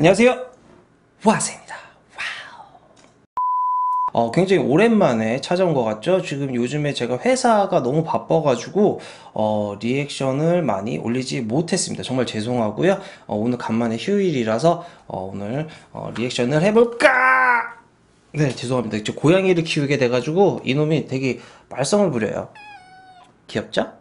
안녕하세요. 와세입니다. 어, 굉장히 오랜만에 찾아온 것 같죠? 지금 요즘에 제가 회사가 너무 바빠가지고, 어, 리액션을 많이 올리지 못했습니다. 정말 죄송하고요. 어, 오늘 간만에 휴일이라서, 어, 오늘, 어, 리액션을 해볼까! 네, 죄송합니다. 이제 고양이를 키우게 돼가지고, 이놈이 되게 말썽을 부려요. 귀엽죠?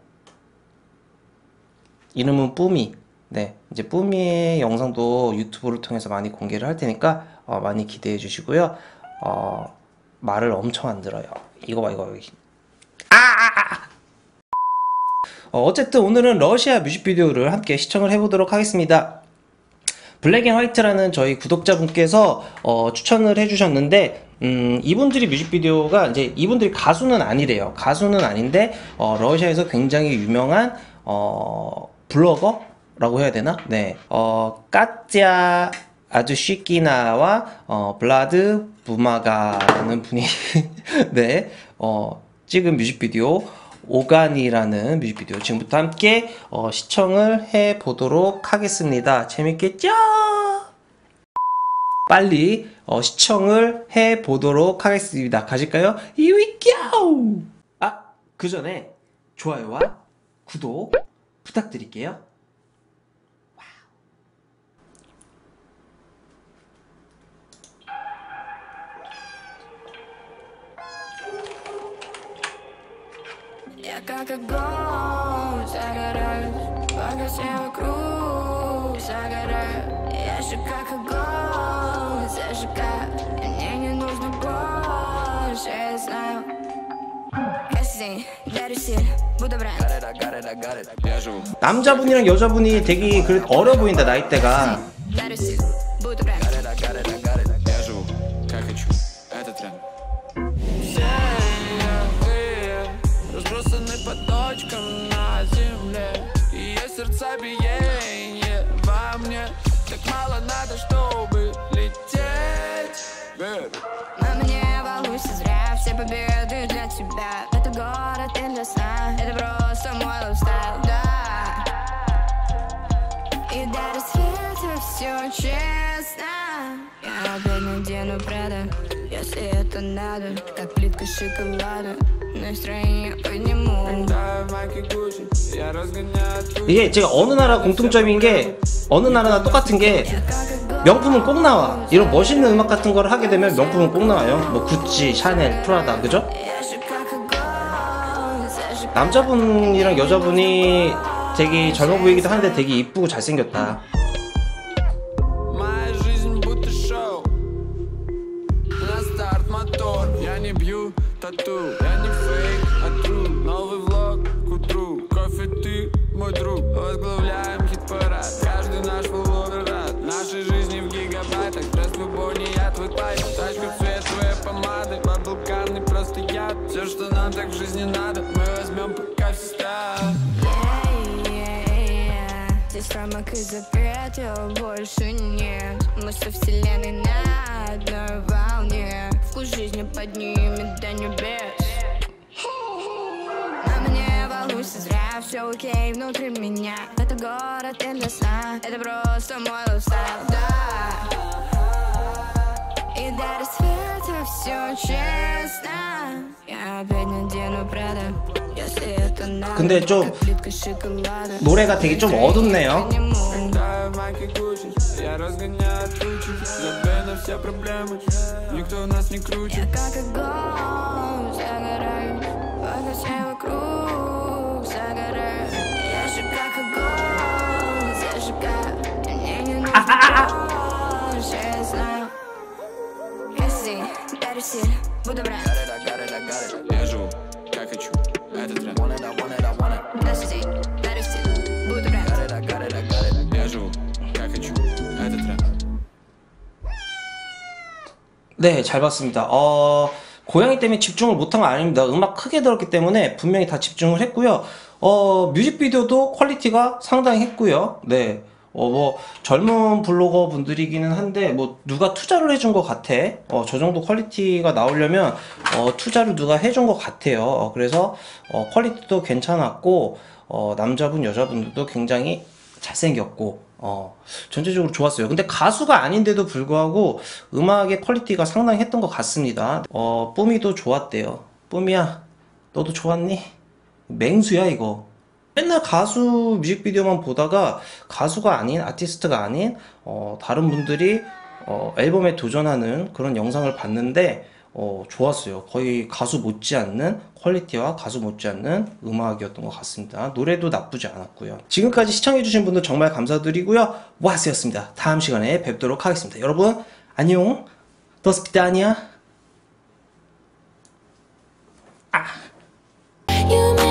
이름은 뿌미. 네, 이제 뿌미의 영상도 유튜브를 통해서 많이 공개를 할 테니까 어, 많이 기대해 주시고요. 어, 말을 엄청 안 들어요. 이거 봐, 이거 여기. 아! 아, 아! 어, 어쨌든 오늘은 러시아 뮤직비디오를 함께 시청을 해보도록 하겠습니다. Black and White라는 저희 구독자분께서 어, 추천을 해주셨는데 음, 이분들이 뮤직비디오가 이제 이분들이 가수는 아니래요. 가수는 아닌데 어, 러시아에서 굉장히 유명한 어, 블로거 라고 해야 되나? 네, 어, 까짜 아주시키나와 어, 블라드 부마가라는 분이 네, 어, 찍은 뮤직비디오 오간이라는 뮤직비디오 지금부터 함께 어, 시청을 해 보도록 하겠습니다. 재밌겠죠? 빨리 어, 시청을 해 보도록 하겠습니다. 가실까요? Go! 아, 그 전에 좋아요와 구독 부탁드릴게요. Я как огонь загораюсь, пока все вокруг загорают. Я же как огонь зажигаю, и мне не нужно больше, я знаю. Каждый день дарю силь, буду бренд. got it, I got it, I got it. Я живу. 남자분이랑 여자분이 되게 그 어려 보인다 나이대가 точкам на земле. И есть сердца биение во мне. Так мало надо, чтобы лететь. Baby. Мама, не волнуйся зря, все победы для тебя. Это город и для сна, это просто мой лайфстайл, да. И дарю свет, все честно. Я опять надену Прада, если это надо. Как плитка шоколада, настроение подниму. Да, в майке Гуччи, я разгоняю тучи. 이게 제가 어느 나라 공통점인 게 어느 나라나 똑같은 게 명품은 꼭 나와 이런 멋있는 음악 같은 걸 하게 되면 명품은 꼭 나와요 뭐 구찌, 샤넬, 프라다 그죠? Я же как огонь зажигаю. 남자분이랑 여자분이 되게 젊어 보이기도 하는데 되게 이쁘고 잘생겼다 Тату. Я не фейк, а true Новый влог к утру. Кофе ты, мой друг. Возглавляем хит-парад. Каждый наш фолловер рад Нашей жизни в гигабайтах. Здравствуй, Бонни, я твой клайд Тачка в цвет твоей помады. Баблкарный просто яд. Все, что нам так в жизни надо Мы возьмем пока все Yeah-yeah-yeah. Здесь рамок и запретов больше нет. Мы со вселенной на одной волне Вкус жизни поднимет до небес. Мама, не волнуйся зря, все окей внутри меня. Это город для сна, это просто мой лайфстайл, да. И до рассвета все честно. Я опять надену Прада, это 근데 좀 Как плитка шоколада 노래가 되게 좀 어둡네요 подниму. Да, в майке Гуччи Я разгоняю тучи Забей на все проблемы Никто нас не круче Я как огонь загораю, пока все вокруг загорают. Я же как огонь зажигаю, и мне не нужно больше, я знаю. Каждый день дарю силь, буду бренд. 무드라 네, 잘 봤습니다. 어, 고양이 때문에 집중을 못한 건 아닙니다. 음악 크게 들었기 때문에 분명히 다 집중을 했고요. 어, 뮤직비디오도 퀄리티가 상당히 했고요. 네. 어, 뭐, 젊은 블로거 분들이기는 한데, 뭐, 누가 투자를 해준 것 같아. 어, 저 정도 quality가 나오려면, 어, 투자를 누가 해준 것 같아요. 어, 그래서, 어, quality도 괜찮았고, 어, 남자분, 여자분들도 굉장히 잘생겼고 어, 전체적으로 좋았어요. 근데 가수가 아닌데도 불구하고 음악의 quality가 상당했던 것 같습니다. 어, 뿜이도 좋았대요. 뿜이야, 너도 좋았니? 맹수야 이거. 맨날 가수 뮤직비디오만 보다가 가수가 아닌 아티스트가 아닌 어, 다른 분들이 어, 앨범에 도전하는 그런 영상을 봤는데 어, 좋았어요. 거의 가수 못지않는 퀄리티와 가수 못지않는 음악이었던 것 같습니다. 노래도 나쁘지 않았고요. 지금까지 시청해주신 분들 정말 감사드리고요. 와스였습니다. 다음 시간에 뵙도록 하겠습니다. 여러분 안녕. 더스피다니아. Make